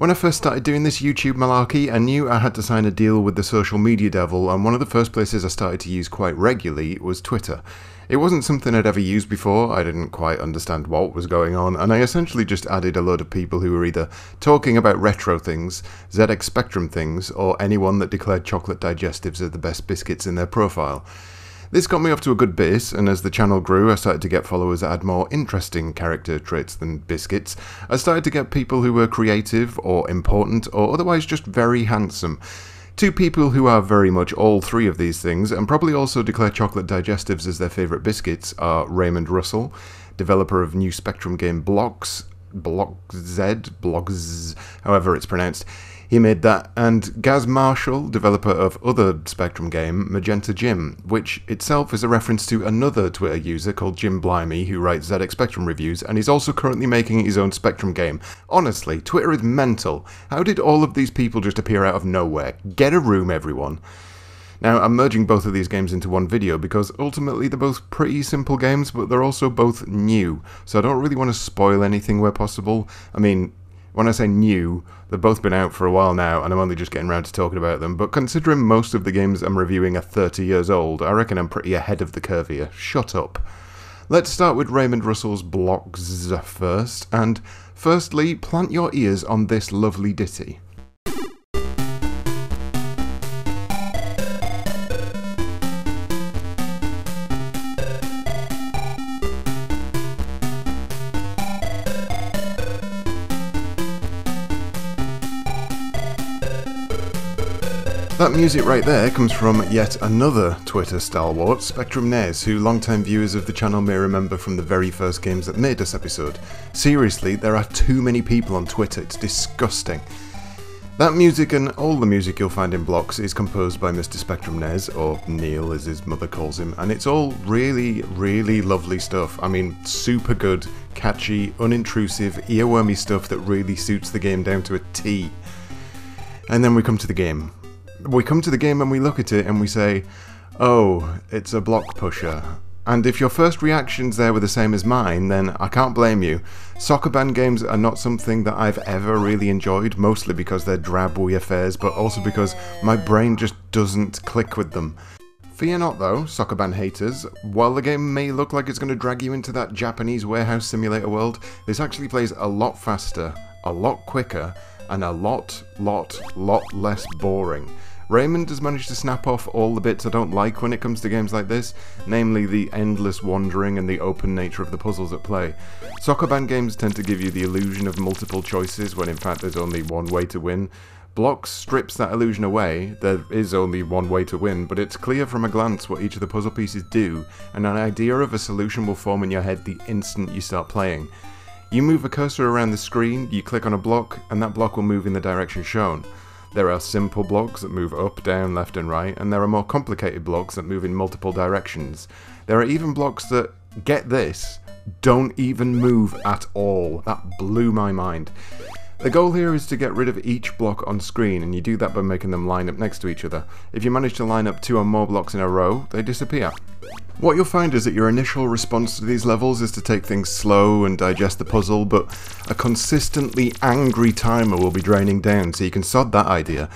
When I first started doing this YouTube malarkey, I knew I had to sign a deal with the social media devil, and one of the first places I started to use quite regularly was Twitter. It wasn't something I'd ever used before, I didn't quite understand what was going on, and I essentially just added a load of people who were either talking about retro things, ZX Spectrum things, or anyone that declared chocolate digestives as the best biscuits in their profile. This got me off to a good base, and as the channel grew, I started to get followers that had more interesting character traits than biscuits. I started to get people who were creative, or important, or otherwise just very handsome. Two people who are very much all three of these things, and probably also declare chocolate digestives as their favourite biscuits, are Raymond Russell, developer of new Spectrum game Blocks, Block Z, Blocks, however it's pronounced. He made that, and Gaz Marshall, developer of other Spectrum game, Magenta Jim, which itself is a reference to another Twitter user called Jim Blimey who writes ZX Spectrum reviews, and he's also currently making his own Spectrum game. Honestly, Twitter is mental. How did all of these people just appear out of nowhere? Get a room, everyone. Now, I'm merging both of these games into one video because ultimately they're both pretty simple games, but they're also both new, so I don't really want to spoil anything where possible. I mean, when I say new, they've both been out for a while now, and I'm only just getting around to talking about them. But considering most of the games I'm reviewing are 30 years old, I reckon I'm pretty ahead of the curve here. Shut up. Let's start with Raymond Russell's Blocks first, and firstly, plant your ears on this lovely ditty. That music right there comes from yet another Twitter stalwart, Spectrum Nares, who long-time viewers of the channel may remember from the very first games that made this episode. Seriously, there are too many people on Twitter, it's disgusting. That music and all the music you'll find in Blocks is composed by Mr. Spectrum Nez, or Neil as his mother calls him, and it's all really, really lovely stuff. I mean, super good, catchy, unintrusive, earwormy stuff that really suits the game down to a T. And then we come to the game we come to the game and we look at it and we say, oh, it's a block pusher. And if your first reactions there were the same as mine, then I can't blame you. Sokoban games are not something that I've ever really enjoyed, mostly because they're drab wee affairs, but also because my brain just doesn't click with them. Fear not though, Sokoban haters, while the game may look like it's going to drag you into that Japanese warehouse simulator world, this actually plays a lot faster, a lot quicker, and a lot, lot, lot less boring. Raymond has managed to snap off all the bits I don't like when it comes to games like this, namely the endless wandering and the open nature of the puzzles at play. Sokoban games tend to give you the illusion of multiple choices when in fact there's only one way to win. Blocks strips that illusion away, there is only one way to win, but it's clear from a glance what each of the puzzle pieces do, and an idea of a solution will form in your head the instant you start playing. You move a cursor around the screen, you click on a block, and that block will move in the direction shown. There are simple blocks that move up, down, left and right, and there are more complicated blocks that move in multiple directions. There are even blocks that, get this, don't even move at all. That blew my mind. The goal here is to get rid of each block on screen and you do that by making them line up next to each other. If you manage to line up two or more blocks in a row, they disappear. What you'll find is that your initial response to these levels is to take things slow and digest the puzzle, but a consistently angry timer will be draining down so you can sod that idea.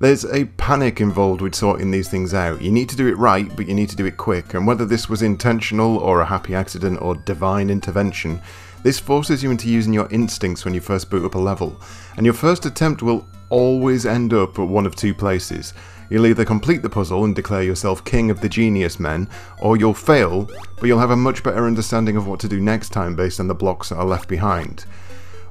There's a panic involved with sorting these things out. You need to do it right, but you need to do it quick, and whether this was intentional or a happy accident or divine intervention, this forces you into using your instincts when you first boot up a level, and your first attempt will always end up at one of two places. You'll either complete the puzzle and declare yourself king of the genius men, or you'll fail, but you'll have a much better understanding of what to do next time based on the blocks that are left behind.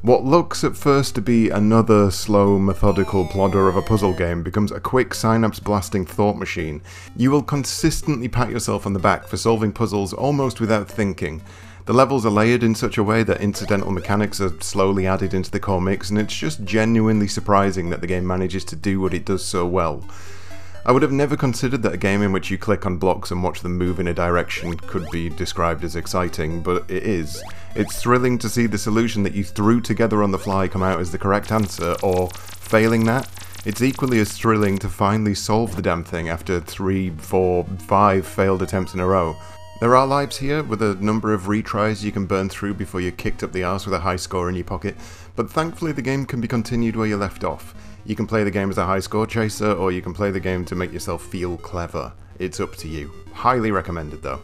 What looks at first to be another slow, methodical plodder of a puzzle game becomes a quick synapse blasting thought machine. You will consistently pat yourself on the back for solving puzzles almost without thinking, the levels are layered in such a way that incidental mechanics are slowly added into the core mix, and it's just genuinely surprising that the game manages to do what it does so well. I would have never considered that a game in which you click on blocks and watch them move in a direction could be described as exciting, but it is. It's thrilling to see the solution that you threw together on the fly come out as the correct answer, or, failing that, it's equally as thrilling to finally solve the damn thing after three, four, five failed attempts in a row. There are lives here with a number of retries you can burn through before you're kicked up the arse with a high score in your pocket, but thankfully the game can be continued where you left off. You can play the game as a high score chaser, or you can play the game to make yourself feel clever. It's up to you. Highly recommended though.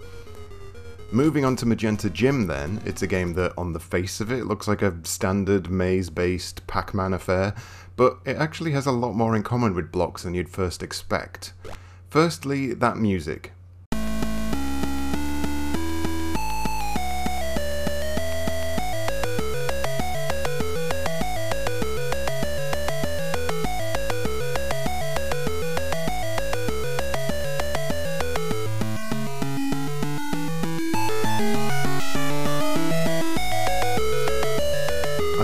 Moving on to Magenta Jim then, it's a game that on the face of it looks like a standard maze-based Pac-Man affair, but it actually has a lot more in common with blocks than you'd first expect. Firstly, that music.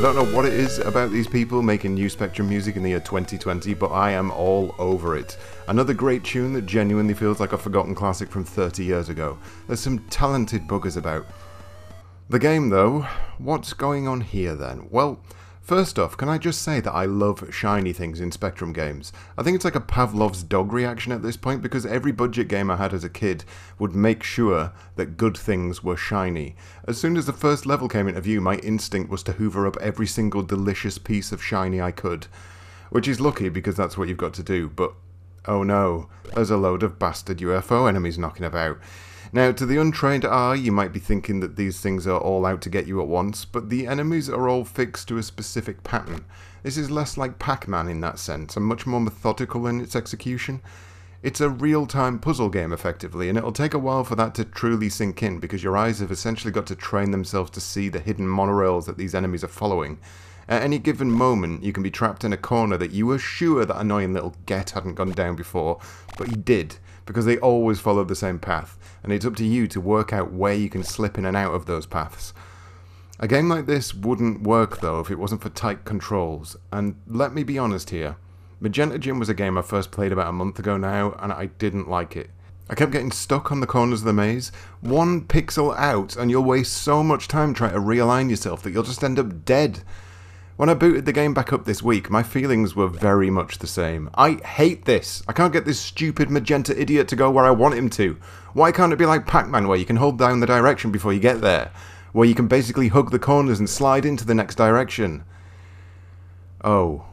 I don't know what it is about these people making new Spectrum music in the year 2020, but I am all over it. Another great tune that genuinely feels like a forgotten classic from 30 years ago. There's some talented buggers about. The game, though, what's going on here then? Well, First off, can I just say that I love shiny things in Spectrum games? I think it's like a Pavlov's dog reaction at this point because every budget game I had as a kid would make sure that good things were shiny. As soon as the first level came into view, my instinct was to hoover up every single delicious piece of shiny I could. Which is lucky because that's what you've got to do, but oh no, there's a load of bastard UFO enemies knocking about. Now, to the untrained eye, you might be thinking that these things are all out to get you at once, but the enemies are all fixed to a specific pattern. This is less like Pac-Man in that sense, and much more methodical in its execution. It's a real-time puzzle game, effectively, and it'll take a while for that to truly sink in, because your eyes have essentially got to train themselves to see the hidden monorails that these enemies are following. At any given moment, you can be trapped in a corner that you were sure that annoying little get hadn't gone down before, but he did, because they always follow the same path, and it's up to you to work out where you can slip in and out of those paths. A game like this wouldn't work though if it wasn't for tight controls, and let me be honest here, Magenta Jim was a game I first played about a month ago now, and I didn't like it. I kept getting stuck on the corners of the maze, one pixel out, and you'll waste so much time trying to realign yourself that you'll just end up dead. When I booted the game back up this week, my feelings were very much the same. I hate this. I can't get this stupid magenta idiot to go where I want him to. Why can't it be like Pac-Man where you can hold down the direction before you get there? Where you can basically hug the corners and slide into the next direction? Oh.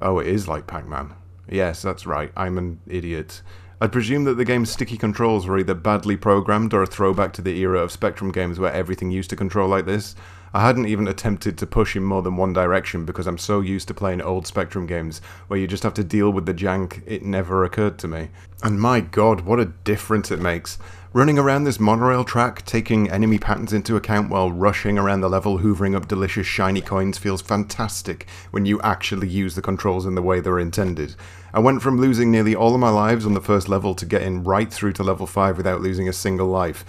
Oh, it is like Pac-Man. Yes, that's right. I'm an idiot. I'd presume that the game's sticky controls were either badly programmed or a throwback to the era of Spectrum games where everything used to control like this. I hadn't even attempted to push in more than one direction because I'm so used to playing old Spectrum games where you just have to deal with the jank, it never occurred to me. And my god, what a difference it makes. Running around this monorail track, taking enemy patterns into account while rushing around the level, hoovering up delicious shiny coins feels fantastic when you actually use the controls in the way they're intended. I went from losing nearly all of my lives on the first level to getting right through to level 5 without losing a single life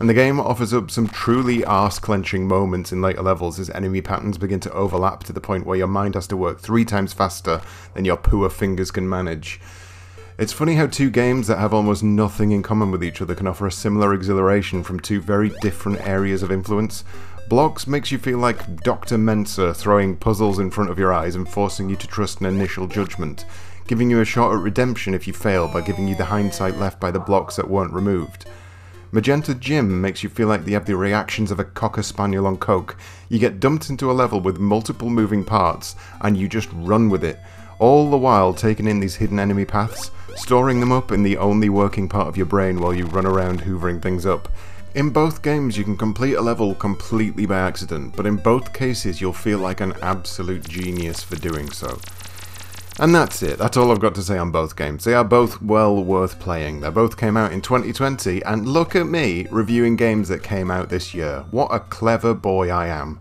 and the game offers up some truly arse-clenching moments in later levels as enemy patterns begin to overlap to the point where your mind has to work three times faster than your poor fingers can manage. It's funny how two games that have almost nothing in common with each other can offer a similar exhilaration from two very different areas of influence. Blocks makes you feel like Dr. Mensa throwing puzzles in front of your eyes and forcing you to trust an initial judgment, giving you a shot at redemption if you fail by giving you the hindsight left by the blocks that weren't removed. Magenta Jim makes you feel like you have the reactions of a cocker spaniel on coke. You get dumped into a level with multiple moving parts, and you just run with it, all the while taking in these hidden enemy paths, storing them up in the only working part of your brain while you run around hoovering things up. In both games you can complete a level completely by accident, but in both cases you'll feel like an absolute genius for doing so. And that's it, that's all I've got to say on both games. They are both well worth playing. They both came out in 2020, and look at me reviewing games that came out this year. What a clever boy I am.